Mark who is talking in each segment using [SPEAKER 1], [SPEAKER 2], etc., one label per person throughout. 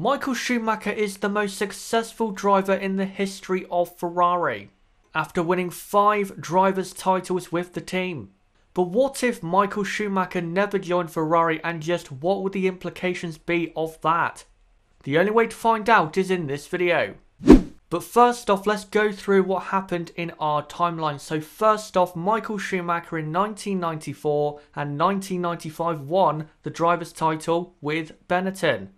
[SPEAKER 1] Michael Schumacher is the most successful driver in the history of Ferrari, after winning five drivers' titles with the team. But what if Michael Schumacher never joined Ferrari and just what would the implications be of that? The only way to find out is in this video. But first off, let's go through what happened in our timeline. So first off, Michael Schumacher in 1994 and 1995 won the driver's title with Benetton.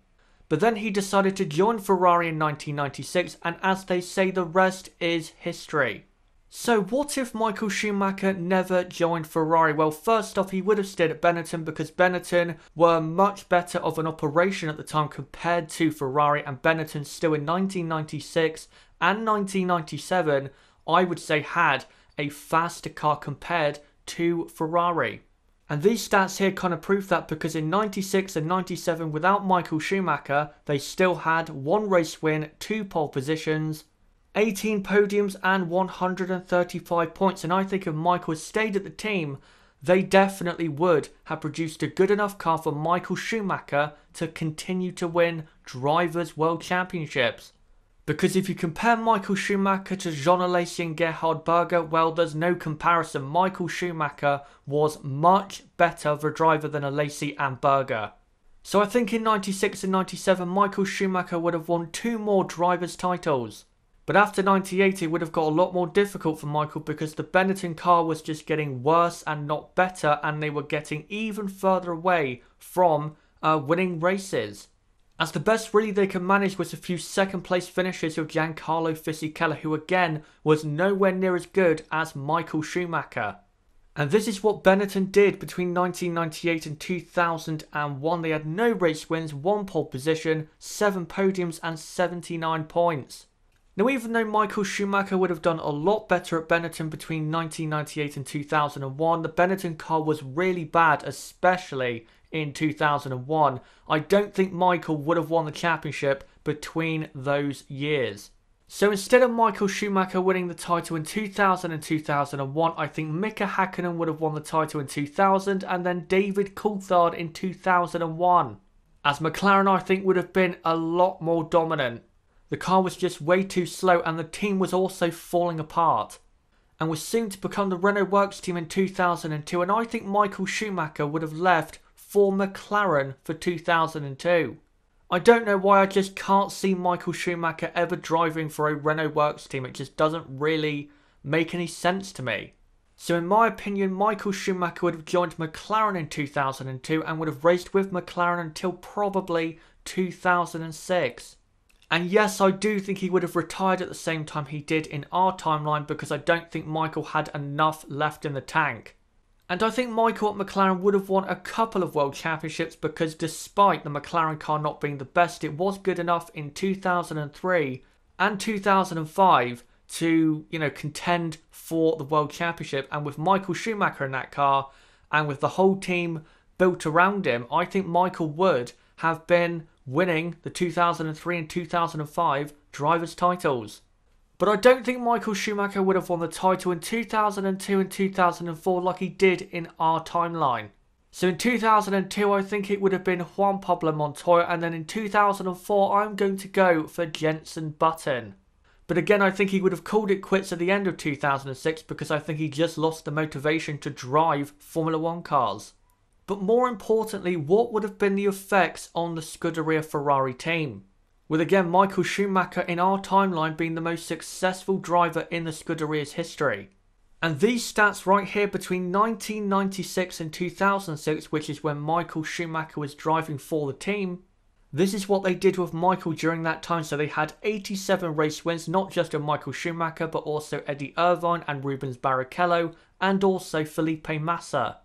[SPEAKER 1] But then he decided to join Ferrari in 1996 and as they say, the rest is history. So what if Michael Schumacher never joined Ferrari? Well, first off, he would have stayed at Benetton because Benetton were much better of an operation at the time compared to Ferrari, and Benetton still in 1996 and 1997, I would say had a faster car compared to Ferrari. And these stats here kind of prove that because in 96 and 97, without Michael Schumacher, they still had one race win, two pole positions, 18 podiums and 135 points. And I think if Michael stayed at the team, they definitely would have produced a good enough car for Michael Schumacher to continue to win Drivers' World Championships. Because if you compare Michael Schumacher to Jean Alesi and Gerhard Berger, well, there's no comparison. Michael Schumacher was much better of a driver than Alesi and Berger. So I think in 96 and 97, Michael Schumacher would have won two more drivers' titles. But after 98, it would have got a lot more difficult for Michael because the Benetton car was just getting worse and not better, and they were getting even further away from uh, winning races. As the best really they could manage was a few second place finishes with Giancarlo Fisichella, who again was nowhere near as good as Michael Schumacher. And this is what Benetton did between 1998 and 2001. They had no race wins, one pole position, seven podiums, and 79 points. Now, even though Michael Schumacher would have done a lot better at Benetton between 1998 and 2001, the Benetton car was really bad, especially in 2001. I don't think Michael would have won the championship between those years. So instead of Michael Schumacher winning the title in 2000 and 2001, I think Mika Hakkinen would have won the title in 2000 and then David Coulthard in 2001. As McLaren, I think, would have been a lot more dominant. The car was just way too slow and the team was also falling apart. And was soon to become the Renault Works team in 2002 and I think Michael Schumacher would have left for McLaren for 2002. I don't know why I just can't see Michael Schumacher ever driving for a Renault Works team. It just doesn't really make any sense to me. So, in my opinion, Michael Schumacher would have joined McLaren in 2002 and would have raced with McLaren until probably 2006. And yes, I do think he would have retired at the same time he did in our timeline because I don't think Michael had enough left in the tank. And I think Michael at McLaren would have won a couple of world championships because despite the McLaren car not being the best, it was good enough in 2003 and 2005 to, you know, contend for the world championship. And with Michael Schumacher in that car and with the whole team built around him, I think Michael would have been winning the 2003 and 2005 drivers' titles. But I don't think Michael Schumacher would have won the title in 2002 and 2004 like he did in our timeline. So in 2002, I think it would have been Juan Pablo Montoya, and then in 2004, I'm going to go for Jenson Button. But again, I think he would have called it quits at the end of 2006 because I think he just lost the motivation to drive Formula One cars. But more importantly, what would have been the effects on the Scuderia Ferrari team? With again Michael Schumacher in our timeline being the most successful driver in the Scuderia's history. And these stats right here between 1996 and 2006, which is when Michael Schumacher was driving for the team, this is what they did with Michael during that time. So they had 87 race wins, not just of Michael Schumacher, but also Eddie Irvine and Rubens Barrichello, and also Felipe Massa.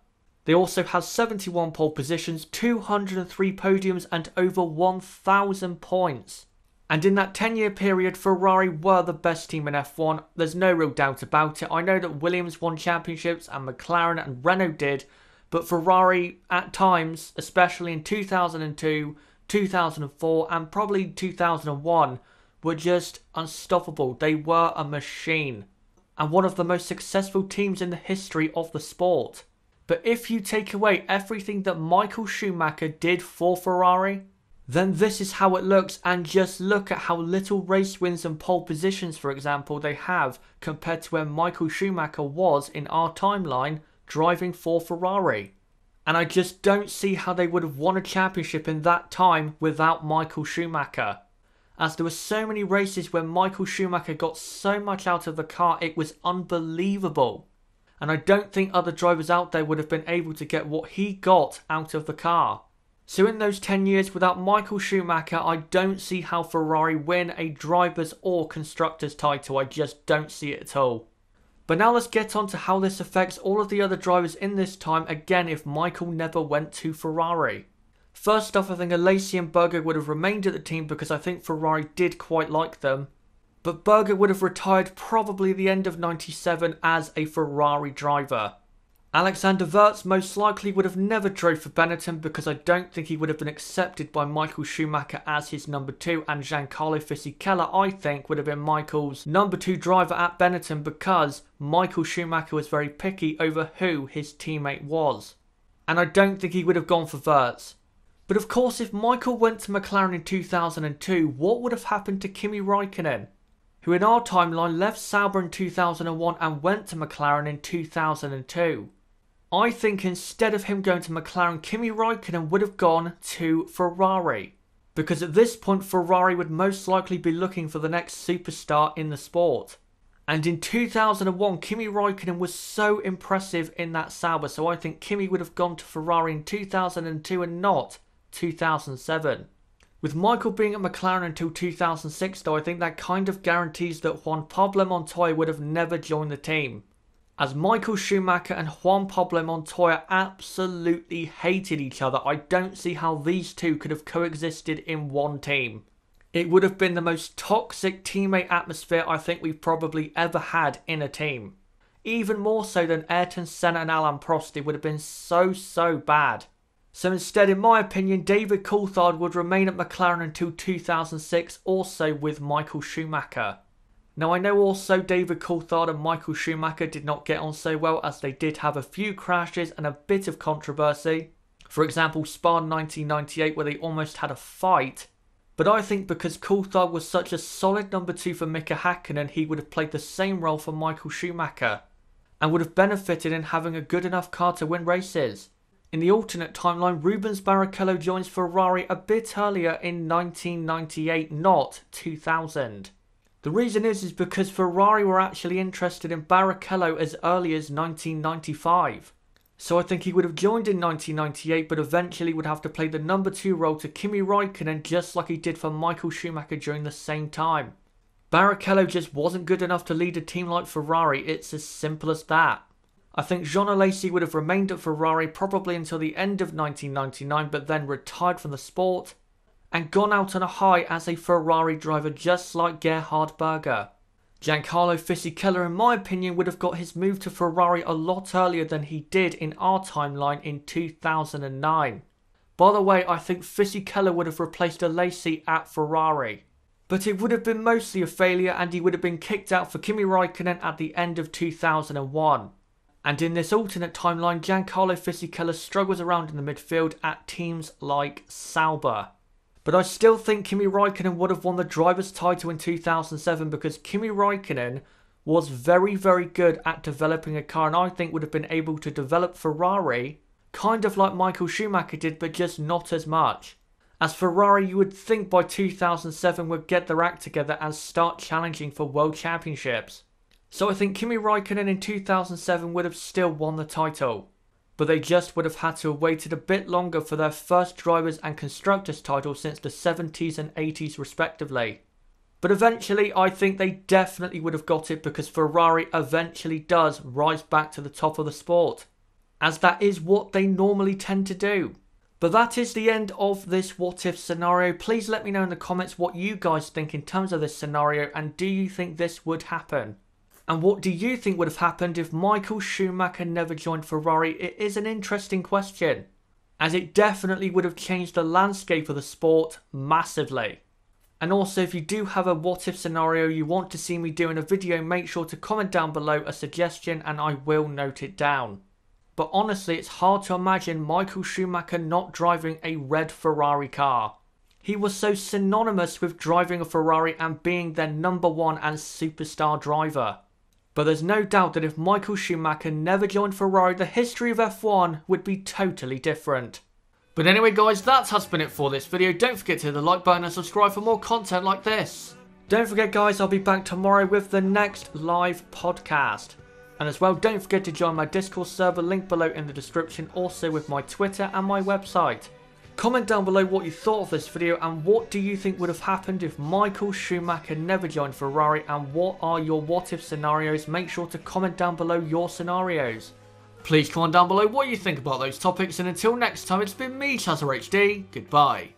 [SPEAKER 1] They also have 71 pole positions, 203 podiums, and over 1,000 points. And in that 10 year period, Ferrari were the best team in F1. There's no real doubt about it. I know that Williams won championships and McLaren and Renault did, but Ferrari at times, especially in 2002, 2004, and probably 2001, were just unstoppable. They were a machine. And one of the most successful teams in the history of the sport. But if you take away everything that Michael Schumacher did for Ferrari, then this is how it looks and just look at how little race wins and pole positions for example they have compared to where Michael Schumacher was in our timeline driving for Ferrari. And I just don't see how they would have won a championship in that time without Michael Schumacher. As there were so many races where Michael Schumacher got so much out of the car, it was unbelievable. And I don't think other drivers out there would have been able to get what he got out of the car. So in those 10 years without Michael Schumacher, I don't see how Ferrari win a driver's or constructor's title. I just don't see it at all. But now let's get on to how this affects all of the other drivers in this time again if Michael never went to Ferrari. First off, I think Alesi and Berger would have remained at the team because I think Ferrari did quite like them. But Berger would have retired probably the end of 97 as a Ferrari driver. Alexander Wurz most likely would have never drove for Benetton because I don't think he would have been accepted by Michael Schumacher as his number two and Giancarlo Fisichella I think would have been Michael's number two driver at Benetton because Michael Schumacher was very picky over who his teammate was. And I don't think he would have gone for Wurz. But of course if Michael went to McLaren in 2002 what would have happened to Kimi Raikkonen? Who in our timeline left Sauber in 2001 and went to McLaren in 2002. I think instead of him going to McLaren, Kimi Raikkonen would have gone to Ferrari. Because at this point, Ferrari would most likely be looking for the next superstar in the sport. And in 2001, Kimi Raikkonen was so impressive in that Sauber, so I think Kimi would have gone to Ferrari in 2002 and not 2007. With Michael being at McLaren until 2006, though, I think that kind of guarantees that Juan Pablo Montoya would have never joined the team as Michael Schumacher and Juan Pablo Montoya absolutely hated each other. I don't see how these two could have coexisted in one team. It would have been the most toxic teammate atmosphere I think we've probably ever had in a team. Even more so than Ayrton Senna and Alain Prost, it would have been so, so bad. So instead, in my opinion, David Coulthard would remain at McLaren until 2006, also with Michael Schumacher. Now, I know also David Coulthard and Michael Schumacher did not get on so well as they did have a few crashes and a bit of controversy. For example, Spa 1998, where they almost had a fight. But I think because Coulthard was such a solid number two for Mika Hakkinen, he would have played the same role for Michael Schumacher and would have benefited in having a good enough car to win races. In the alternate timeline, Rubens Barrichello joins Ferrari a bit earlier in 1998, not 2000. The reason is is because Ferrari were actually interested in Barrichello as early as 1995. So I think he would have joined in 1998 but eventually would have to play the number 2 role to Kimi Raikkonen just like he did for Michael Schumacher during the same time. Barrichello just wasn't good enough to lead a team like Ferrari, it's as simple as that. I think Jean Alesi would have remained at Ferrari probably until the end of 1999 but then retired from the sport and gone out on a high as a Ferrari driver just like Gerhard Berger. Giancarlo Fisichella, in my opinion, would have got his move to Ferrari a lot earlier than he did in our timeline in 2009. By the way, I think Fisichella would have replaced Alesi at Ferrari. But it would have been mostly a failure and he would have been kicked out for Kimi Raikkonen at the end of 2001. And in this alternate timeline, Giancarlo Fisichella struggles around in the midfield at teams like Sauber. But I still think Kimi Raikkonen would have won the driver's title in 2007 because Kimi Raikkonen was very, very good at developing a car and I think would have been able to develop Ferrari kind of like Michael Schumacher did, but just not as much. As Ferrari, you would think by 2007 would get their act together and start challenging for world championships. So I think Kimi Raikkonen in 2007 would have still won the title but they just would have had to have waited a bit longer for their first drivers and constructors title since the 70s and 80s respectively. But eventually, I think they definitely would have got it because Ferrari eventually does rise back to the top of the sport, as that is what they normally tend to do. But that is the end of this what if scenario. Please let me know in the comments what you guys think in terms of this scenario and do you think this would happen? And what do you think would have happened if Michael Schumacher never joined Ferrari? It is an interesting question, as it definitely would have changed the landscape of the sport massively. And also, if you do have a what if scenario you want to see me do in a video, make sure to comment down below a suggestion and I will note it down. But honestly, it's hard to imagine Michael Schumacher not driving a red Ferrari car. he was so synonymous with driving a Ferrari and being their number one and superstar driver. But there's no doubt that if Michael Schumacher never joined Ferrari, the history of F1 would be totally different. But anyway guys, that has been it for this video. Don't forget to hit the like button and subscribe for more content like this. Don't forget guys, I'll be back tomorrow with the next live podcast. And as well, don't forget to join my Discord server, link below in the description, also with my Twitter and my website. Comment down below what you thought of this video and what do you think would have happened if Michael Schumacher never joined Ferrari and what are your what if scenarios. Make sure to comment down below your scenarios. Please comment down below what you think about those topics and until next time it's been me Chazza HD, goodbye.